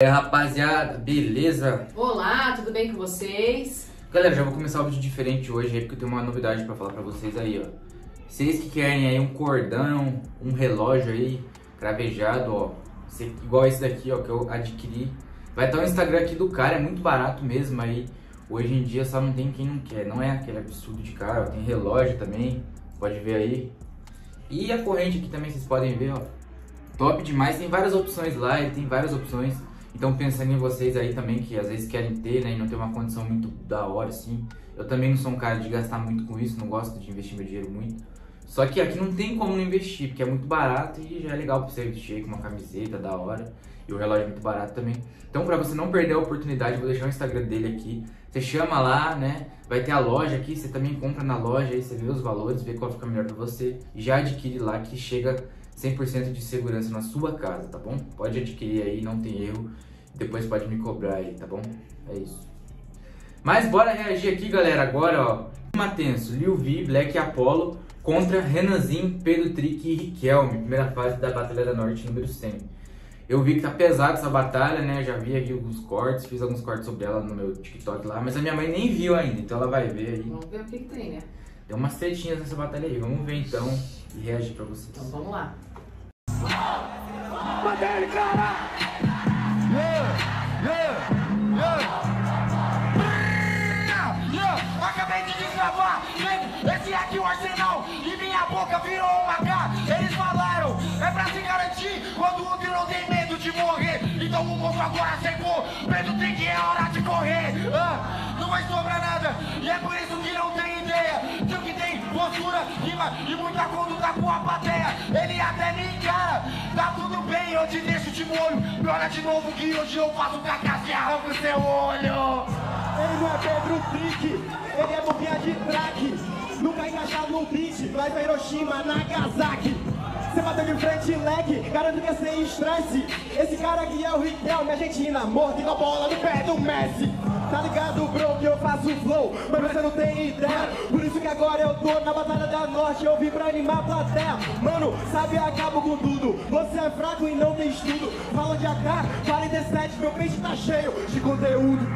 É rapaziada, beleza? Olá, tudo bem com vocês? Galera, já vou começar um vídeo diferente hoje aí, porque eu tenho uma novidade pra falar pra vocês aí, ó. Vocês que querem aí um cordão, um relógio aí, cravejado, ó. Igual esse daqui, ó, que eu adquiri. Vai estar o Instagram aqui do cara, é muito barato mesmo aí. Hoje em dia só não tem quem não quer, não é aquele absurdo de cara, ó. Tem relógio também, pode ver aí. E a corrente aqui também, vocês podem ver, ó. Top demais, tem várias opções lá, ele tem várias opções. Então pensando em vocês aí também que às vezes querem ter, né, e não tem uma condição muito da hora assim. Eu também não sou um cara de gastar muito com isso, não gosto de investir meu dinheiro muito. Só que aqui não tem como não investir, porque é muito barato e já é legal pra você vestir com uma camiseta da hora. E o relógio é muito barato também. Então pra você não perder a oportunidade, vou deixar o Instagram dele aqui. Você chama lá, né? Vai ter a loja aqui, você também compra na loja aí, você vê os valores, vê qual fica melhor pra você. E já adquire lá que chega 100% de segurança na sua casa, tá bom? Pode adquirir aí, não tem erro. Depois pode me cobrar aí, tá bom? É isso. Mas bora reagir aqui, galera. Agora, ó. Matenso, Lil V, Black Apollo contra Renanzinho, Pedro Trick e Riquelme. Primeira fase da Batalha da Norte, número 100. Eu vi que tá pesado essa batalha, né? Já vi aqui alguns cortes, fiz alguns cortes sobre ela no meu TikTok lá, mas a minha mãe nem viu ainda, então ela vai ver aí. Vamos ver o que, que tem, né? Tem umas tretinhas nessa batalha aí. Vamos ver então e reagir pra vocês. Então vamos lá. Manda ele, cara! Acabei de desgravar esse aqui é o arsenal e minha boca virou uma K. Eles falaram, é pra se garantir quando o outro não tem medo de morrer. Então o monstro agora chegou, Pedro tem que é hora de correr. Ah, não vai sobrar nada e é por isso que não tem ideia. Tio que tem postura, rima e muita conduta com a plateia. Ele até me encara, tá tudo bem, eu te deixo de molho. Piora de novo que hoje eu faço cacaça e arranco seu olho. Ele não é Pedro Trick, ele é bombinha de track. Nunca encaixado no beat, vai pra Hiroshima, Nagasaki. Você bateu de frente leg, garanto que é sem estresse. Esse cara aqui é o Riquelme, Argentina, morto igual bola no pé do Messi. Tá ligado, bro, que eu faço flow, mas você não tem ideia. Por isso que agora eu tô na Batalha da Norte, eu vim pra animar a plateia. Mano, sabe, acabo com tudo. Você é fraco e não tem estudo. Fala de AK, 47, meu peixe tá cheio de conteúdo.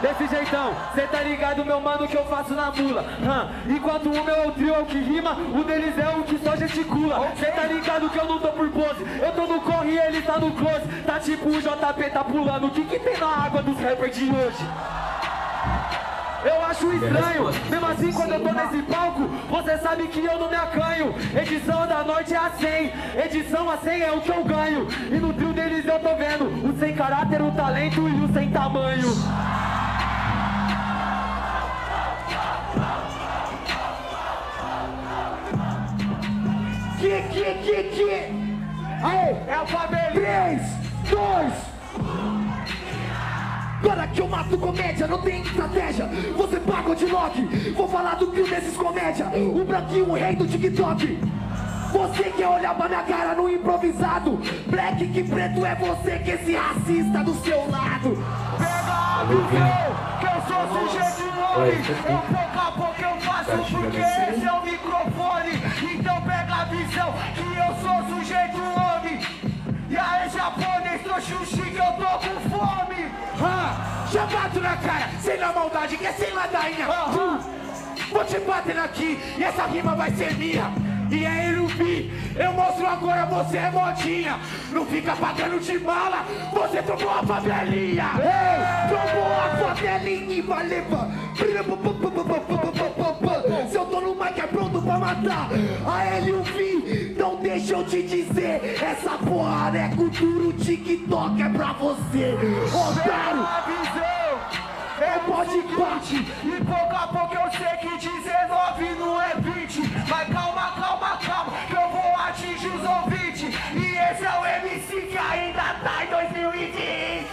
Desse jeitão, cê tá ligado, meu mano, que eu faço na mula. Hum. Enquanto o meu é o trio é o que rima, o deles é o que só gesticula. Cê tá ligado que eu não tô por pose, eu tô no corre e ele tá no close. Tá tipo o JP tá pulando, o que que tem na água dos rappers de hoje? Eu acho estranho, mesmo assim quando eu tô nesse palco, você sabe que eu não me acanho. Edição da noite é a 100, edição a 100 é o que eu ganho. E no trio deles eu tô vendo o sem caráter, o talento e o sem tamanho. Que, que, que, que? Aê, é a família. 3, 2, Agora que eu mato comédia, não tem estratégia. Você paga de Loki Vou falar do trio desses comédia. O branquinho, o rei do TikTok. Você quer olhar pra minha cara no improvisado? Black que preto é você que esse racista do seu lado. Pega a visão Que eu sou sujeito nome Eu pouco a pouco eu faço porque esse é o microfone cara, sem na maldade, que é sem ladainha. Ah, Vou te batendo aqui e essa rima vai ser minha. E é Erubi, eu mostro agora você é modinha. Não fica pagando de mala, você trombou a favelinha. Ei, trombou a favelinha e vai levar. Se eu tô no mic é pronto pra matar. A Erubi, não deixa eu te dizer Essa porra é cultura, o TikTok é pra você. Otário pode bate E pouco a pouco eu sei que 19 não é 20 Mas calma, calma, calma Que eu vou atingir os ouvintes E esse é o MC que ainda tá em 2020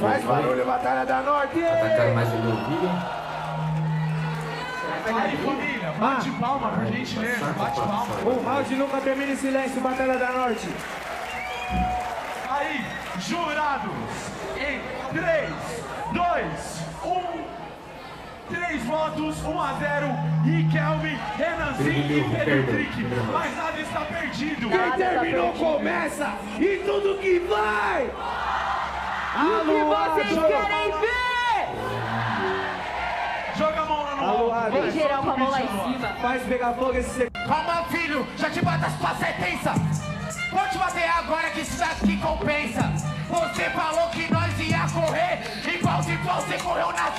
Faz barulho, Batalha da Norte. Atacaram mais o Lil V. Aí, família, bate palma pra gente mesmo, bate palma. O round nunca termina em silêncio, Batalha da Norte. Aí, jurados, em 3, 2, 1. Três votos, 1 a 0. E Kelvin, Renanzinho e Pedro Trick. Mas nada está perdido. Quem terminou começa e tudo que vai! O que vocês querem ver? Joga a mão lá no Alô, alto. Vem geral com a mão lá em cima. Faz pegar fogo esse segundo. Calma, filho, já te bata as sentença. Vou te bater agora que isso aqui compensa.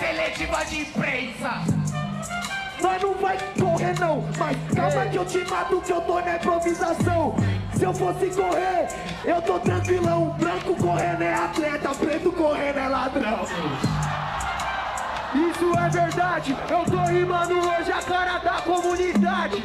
Seletiva de imprensa. Nós não vai correr não, mas calma que eu te mato que eu tô na improvisação. Se eu fosse correr, eu tô tranquilão. Branco correndo é atleta, preto correndo é ladrão. Isso é verdade, eu tô rimando hoje a cara da comunidade.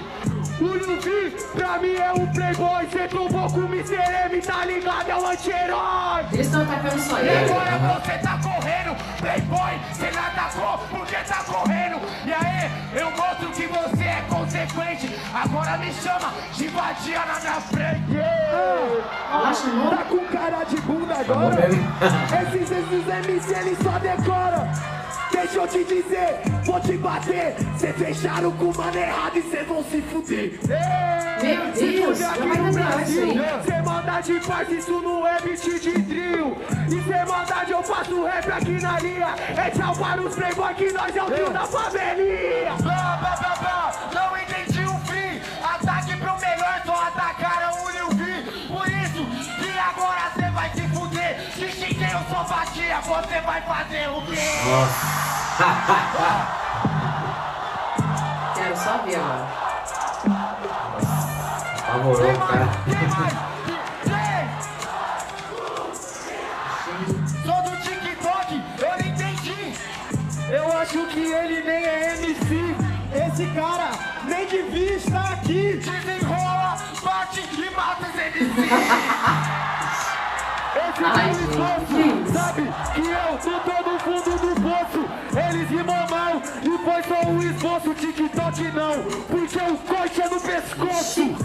O Luffy, pra mim é um playboy, cê trombou com o Mr. M, tá ligado? É o anti-herói. Eles estão atacando só E ele. agora você tá correndo, playboy, cê não atacou porque tá correndo. E aí, eu mostro que você é consequente. Agora me chama de vadia na minha frente. Chamou? Tá com cara de bunda agora? Esses, esses MC eles só decoram. Deixa eu te dizer, vou te bater. Cê fecharam com o mano errado e cê vão se fuder. Meu Deus, já vai dar melhor isso aí. Cê maldade faz isso não é beat de trio E cê maldade eu faço rap aqui na linha É tchau para os playboy que nós é o trio da favelinha Blá, blá, blá, que agora cê vai se fuder. Se xinguei, eu sou vadia, você vai fazer o quê? Quero só ver agora. Apavorou cara. Nem devia estar aqui. Desenrola, bate e mata os MC. Esse Ai, é o gente, sabe? Que eu tô todo fundo do poço Eles rimam mal e foi só um esboço TikTok não, porque o corte é no pescoço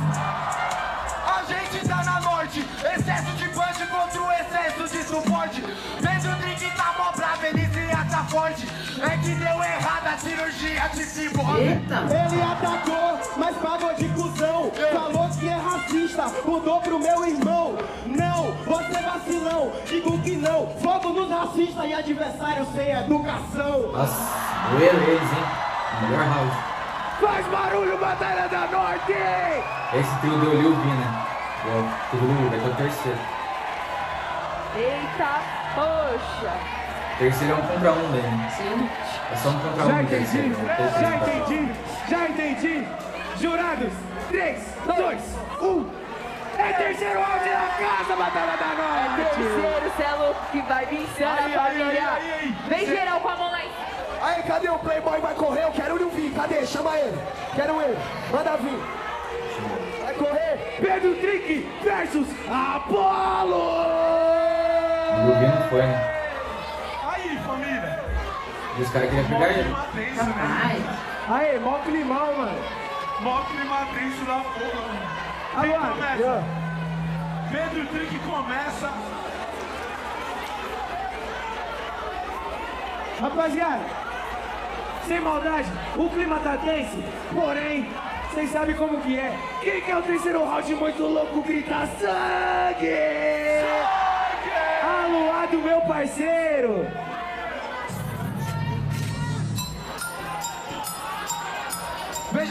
A gente tá na norte, excesso de punch contra o excesso de suporte. Vendo o drink tá mó bravo, ele se ata forte. É que deu errado a cirurgia de. Eita. Ele atacou, mas pagou de cuzão. Falou que é racista, mudou pro meu irmão. Não, você vacilão, digo que não. Fogo nos racistas e adversários sem educação. Nossa, doeu eles, hein? Melhor house. Faz barulho, Batalha da Norte! Esse trio deu Lil V, né? É o trio vai ter o terceiro. Eita, poxa. Terceiro é um contra um dele. Sim. É só um contra um Já no entendi, terceiro. O já entendi, já entendi. Jurados, 3, 2, 1. É terceiro round na casa, Batalha da Norte! Terceiro, cê é louco que vai vir Aí, família. aí, aí, aí. Vem geral com a mão lá em cima. Aí, cadê o Playboy? Vai correr? Eu quero ele vir. Cadê? Chama ele. Quero ele. Manda vir. Vai correr. Pedro Trick versus Apolo! V não foi, né? E os caras queriam Mó pegar ele. Aê, mó climão, mano. Mó clima tenso da porra, mano. Quem Agora, começa? Pedro Trick começa. Rapaziada, sem maldade, o clima tá tenso, porém, vocês sabem como que é. Quem quer o terceiro round muito louco grita sangue! Aluado, meu parceiro!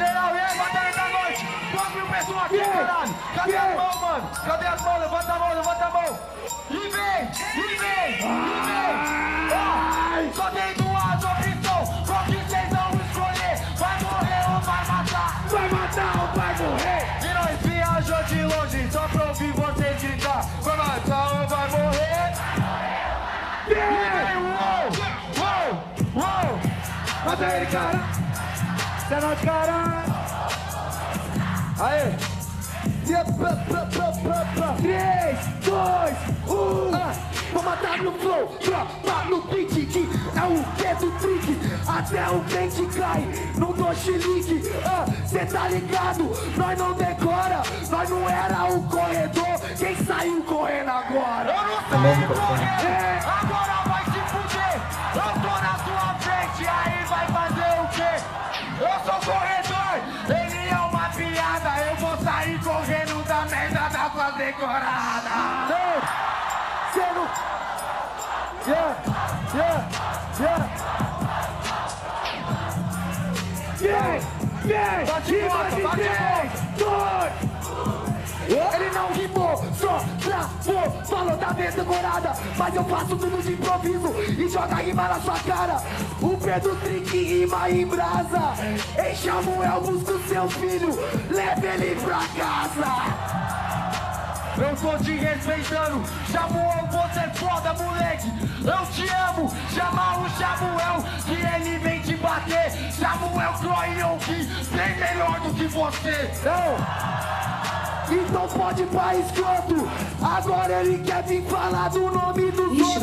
Geral, e aí, batalha da noite. Duas mil pessoas aqui, Yeah. caralho. Cadê Yeah. as mãos, mano? Cadê as mãos? Levanta a mão, levanta a mão. E vem, e vem, e vem. Ó, só tem duas opções. Qual que vocês vão escolher? Vai morrer ou vai matar? Vai matar ou vai morrer? E nós viajou de longe só pra ouvir vocês gritar. Vai matar ou vai morrer? E vem, uou, uou, uou. Mata ele, cara! Cê não cara! Aê! Yeah, pá, pá, pá, pá, pá. Três, dois, um! Ah, vou matar no flow, tropa no beat que é o dedo trick Até o dente cai, não dou chilique ah, Cê tá ligado, nós não decora Nós não era o corredor, quem saiu correndo agora? Eu não saio correndo, agora vem, Bate rima volta, de bate três, dois. Ele não rimou, só travou, falou da vez decorada Mas eu faço tudo de improviso e joga rima na sua cara. O Pedro Trick rima em brasa. Ei Samuel, busca o seu filho, leve ele pra casa. Eu tô te respeitando, Samuel, você é foda, moleque. Eu te amo, chama o Samuel, que ele vem que você. Não! Então pode pra escroto Agora ele quer vir falar do nome do outros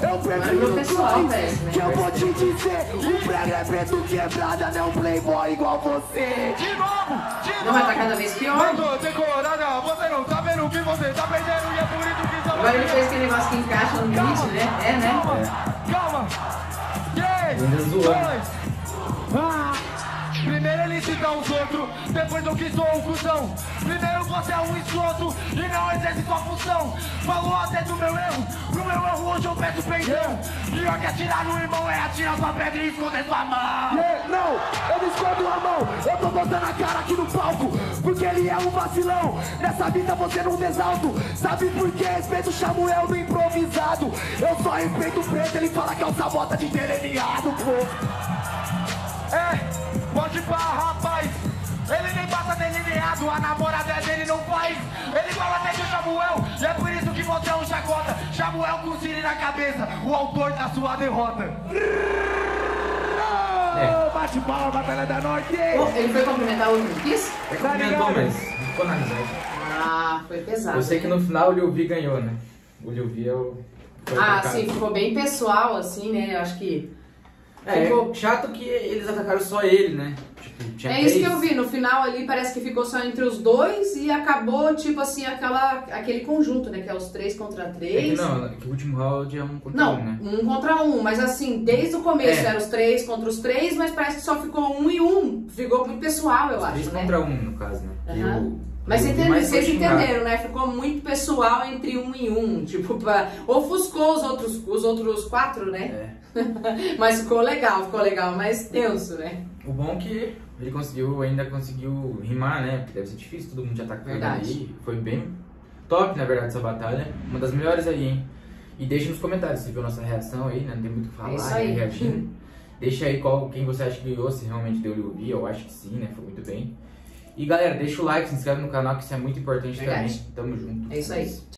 tá Eu prefiro pessoal, né? Que eu vou te dizer O prego é preto quebrada Não é um playboy igual você De novo, de novo. Não, mas tá cada vez pior. Mandou decorada, você não tá vendo que você tá perdendo e é por isso que só Agora ele fez aquele negócio que encaixa no beat, né? É, né? Calma! Três, Ainda zoando. dois, ah. Primeiro ele cita os outros, depois eu que sou o cuzão. Primeiro você é um escroto e não exerce sua função. Falou até do meu erro, pro meu erro hoje eu peço perdão. Pior que atirar no irmão é atirar sua pedra e esconder sua mão. Yeah, Não, eu escondo a mão Eu tô botando a cara aqui no palco Porque ele é um vacilão Nessa vida você não desalto Sabe por que respeito o Samuel no improvisado Eu só respeito o preto Ele fala que é o sabota de delineado, pô É, pode pá, rapaz. Ele nem passa delineado, a namorada dele não faz. Ele fala até de Samuel, e é por isso que você é um chacota. Samuel com o Siri na cabeça, o autor da sua derrota. Oh, Bate palma, Batalha da Norte Ele foi cumprimentar o Kiss? É Tá comentou, ligado? mas não ficou na amizade. Ah, foi pesado. Eu sei que né? no final o Liu Vi ganhou, né? O Liu Vi é o. Ah, sim, ficou bem pessoal, assim, né? Eu acho que. É, ficou- chato que eles atacaram só ele, né? Tipo, É isso que três. eu vi. No final ali parece que ficou só entre os dois e acabou, tipo assim, aquela, aquele conjunto, né? Que é os três contra É que três. não, que o último round é um contra Não, um, né? um contra um, mas assim, desde o começo É. eram os três contra os três, mas parece que só ficou um e um. Ficou muito pessoal, eu acho, Três né? contra um, no caso, né? E Aham. o- Mas entende- vocês entenderam, né? Ficou muito pessoal entre um e um. Tipo, pra... ofuscou os outros, os outros quatro, né? É. Mas ficou legal, ficou legal, mas tenso, né? O bom é que ele conseguiu, ainda conseguiu rimar, né? Porque deve ser difícil, todo mundo já tá cagando Verdade. ali. Foi bem top, na verdade, essa batalha. Uma das melhores aí, hein? E deixa nos comentários se viu nossa reação aí, né? Não tem muito o que falar, É isso aí. né? reagindo. Deixa aí qual, quem você acha que ganhou, se realmente deu o vi, eu acho que sim, né? Foi muito bem. E galera, deixa o like, se inscreve no canal, que isso é muito importante Verdade. também. Tamo junto. É isso aí.